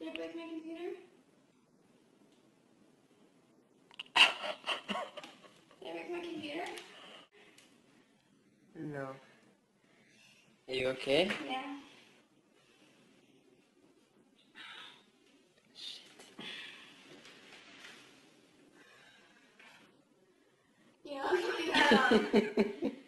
Did I break my computer? Did I break my computer? No. Are you okay? Yeah. Shit. Yeah,